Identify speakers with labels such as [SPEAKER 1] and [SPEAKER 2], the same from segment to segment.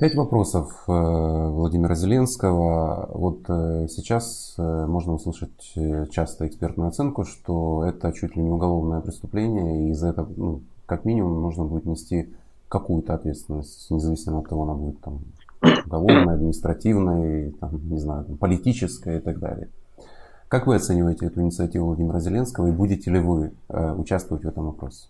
[SPEAKER 1] Пять вопросов э, Владимира Зеленского. Вот э, сейчас э, можно услышать часто экспертную оценку, что это чуть ли не уголовное преступление, и за это, ну, как минимум, нужно будет нести какую-то ответственность, независимо от того, она будет там уголовная, административная, там, не знаю, там, политическая и так далее. Как вы оцениваете эту инициативу Владимира Зеленского и будете ли вы э, участвовать в этом вопросе?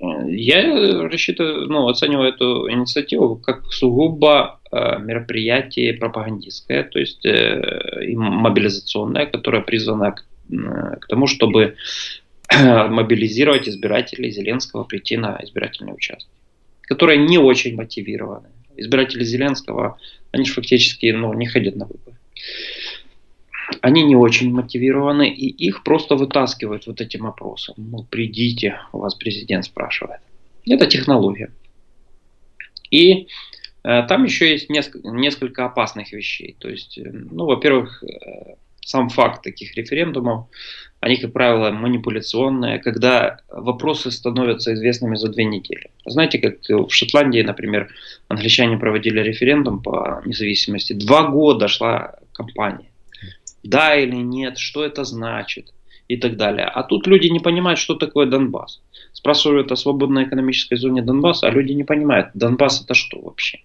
[SPEAKER 2] Я рассчитываю, ну, оцениваю эту инициативу как сугубо э, мероприятие пропагандистское, то есть э, мобилизационное, которое призвано к, к тому, чтобы мобилизировать избирателей Зеленского прийти на избирательный участок, которые не очень мотивированы. Избиратели Зеленского, они же фактически ну, не ходят на выборы они не очень мотивированы, и их просто вытаскивают вот этим опросом. Ну, придите, у вас президент спрашивает. Это технология. И э, там еще есть несколько, несколько опасных вещей. То есть, э, ну, во-первых, э, сам факт таких референдумов, они, как правило, манипуляционные, когда вопросы становятся известными за две недели. Знаете, как в Шотландии, например, англичане проводили референдум по независимости. Два года шла кампания да или нет, что это значит и так далее. А тут люди не понимают, что такое Донбасс. Спрашивают о свободной экономической зоне Донбасса, а люди не понимают, Донбасс это что вообще?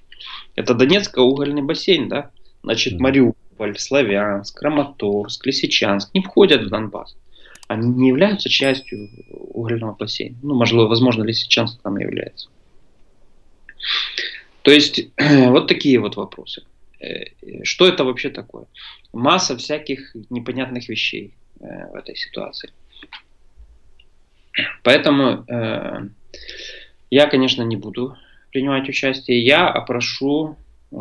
[SPEAKER 2] Это Донецкий угольный бассейн, да? Значит, Мариуполь, Славянск, Краматорск, Лисичанск не входят в Донбасс. Они не являются частью угольного бассейна. Ну, возможно, возможно Лисичанск там является. То есть, вот такие вот вопросы. Э, что это вообще такое? Масса всяких непонятных вещей э, в этой ситуации. Поэтому э, я, конечно, не буду принимать участие. Я опрошу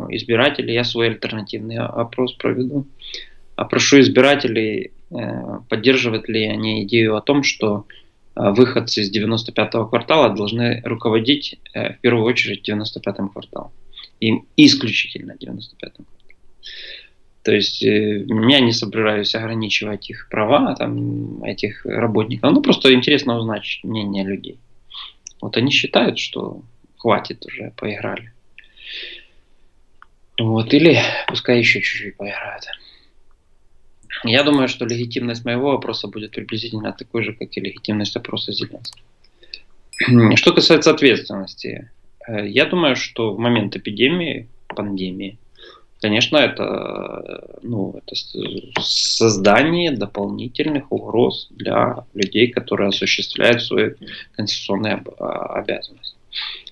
[SPEAKER 2] избирателей, я свой альтернативный опрос проведу. Опрошу избирателей, поддерживают ли они идею о том, что выходцы из 95-го квартала должны руководить в первую очередь 95-м кварталом им исключительно 95-м То есть э, я не собираюсь ограничивать их права, там, этих работников. Ну, просто интересно узнать мнение людей. Вот они считают, что хватит уже, поиграли. Вот, или пускай еще чуть-чуть поиграют. Я думаю, что легитимность моего вопроса будет приблизительно такой же, как и легитимность опроса Зеленского. Что касается ответственности, я думаю, что в момент эпидемии, пандемии, конечно, это, ну, это создание дополнительных угроз для людей, которые осуществляют свои конституционные а, обязанности.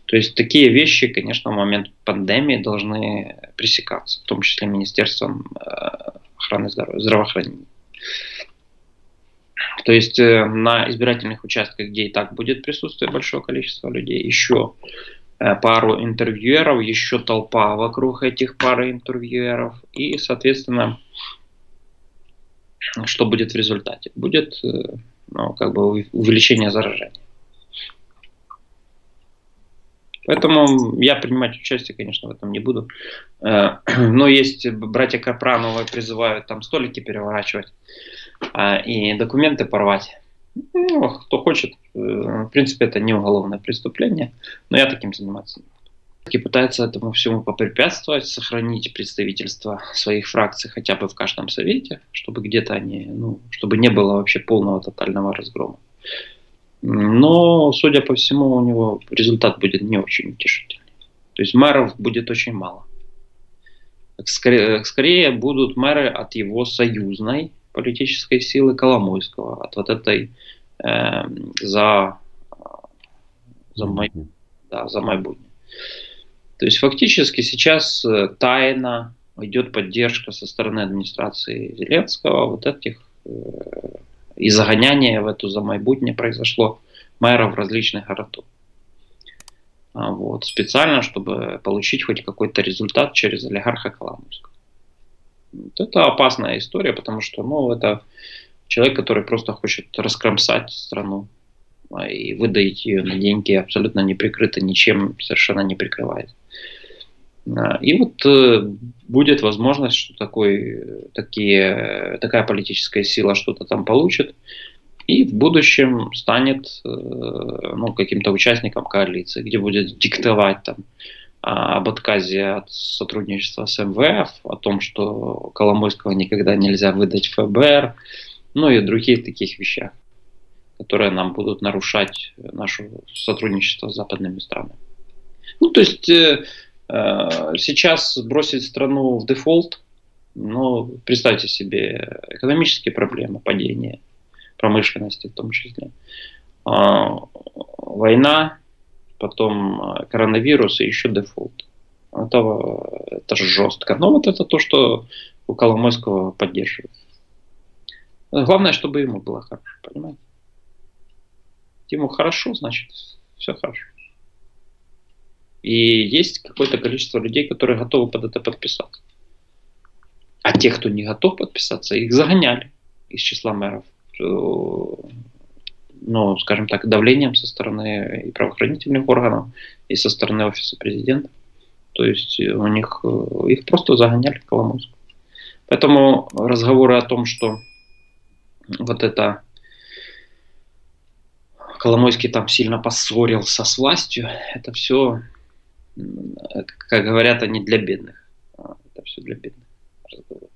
[SPEAKER 2] То есть такие вещи, конечно, в момент пандемии должны пресекаться, в том числе Министерством э, охраны здоровья, здравоохранения. То есть э, на избирательных участках, где и так будет присутствие большого количества людей, еще Э, пару интервьюеров, еще толпа вокруг этих пары интервьюеров. И, соответственно, что будет в результате? Будет э, ну, как бы увеличение заражения. Поэтому я принимать участие, конечно, в этом не буду. Э, но есть братья Капрановы призывают там столики переворачивать а, и документы порвать. Ну, кто хочет, э, в принципе, это не уголовное преступление, но я таким заниматься не буду. И пытаются этому всему попрепятствовать, сохранить представительство своих фракций хотя бы в каждом совете, чтобы где-то они, ну, чтобы не было вообще полного тотального разгрома. Но, судя по всему, у него результат будет не очень утешительный. То есть мэров будет очень мало. Скорее, скорее будут мэры от его союзной политической силы Коломойского, от вот этой э, за, за, май, да, за майбутнее. То есть фактически сейчас э, тайно идет поддержка со стороны администрации Зеленского вот этих э, и загоняние в эту за майбутнее произошло мэров различных городов. А вот, специально, чтобы получить хоть какой-то результат через олигарха Коломойского. Это опасная история, потому что ну, это человек, который просто хочет раскромсать страну а, и выдать ее на деньги абсолютно не прикрыто ничем, совершенно не прикрывает. А, и вот э, будет возможность, что такой, такие, такая политическая сила что-то там получит, и в будущем станет э, ну, каким-то участником коалиции, где будет диктовать там об отказе от сотрудничества с МВФ, о том, что Коломойского никогда нельзя выдать ФБР, ну и других таких вещах, которые нам будут нарушать наше сотрудничество с западными странами. Ну, то есть э, э, сейчас бросить страну в дефолт, ну, представьте себе экономические проблемы, падение промышленности в том числе, э, война, потом э, коронавирус и еще дефолт. Это, это же жестко. Но вот это то, что у Коломойского поддерживает. Главное, чтобы ему было хорошо, понимаете? Ему хорошо, значит, все хорошо. И есть какое-то количество людей, которые готовы под это подписаться. А тех, кто не готов подписаться, их загоняли из числа мэров ну, скажем так, давлением со стороны и правоохранительных органов, и со стороны офиса президента. То есть у них э, их просто загоняли в Коломойск. Поэтому разговоры о том, что вот это Коломойский там сильно поссорился с властью, это все, как говорят они, для бедных. А, это все для бедных разговоры.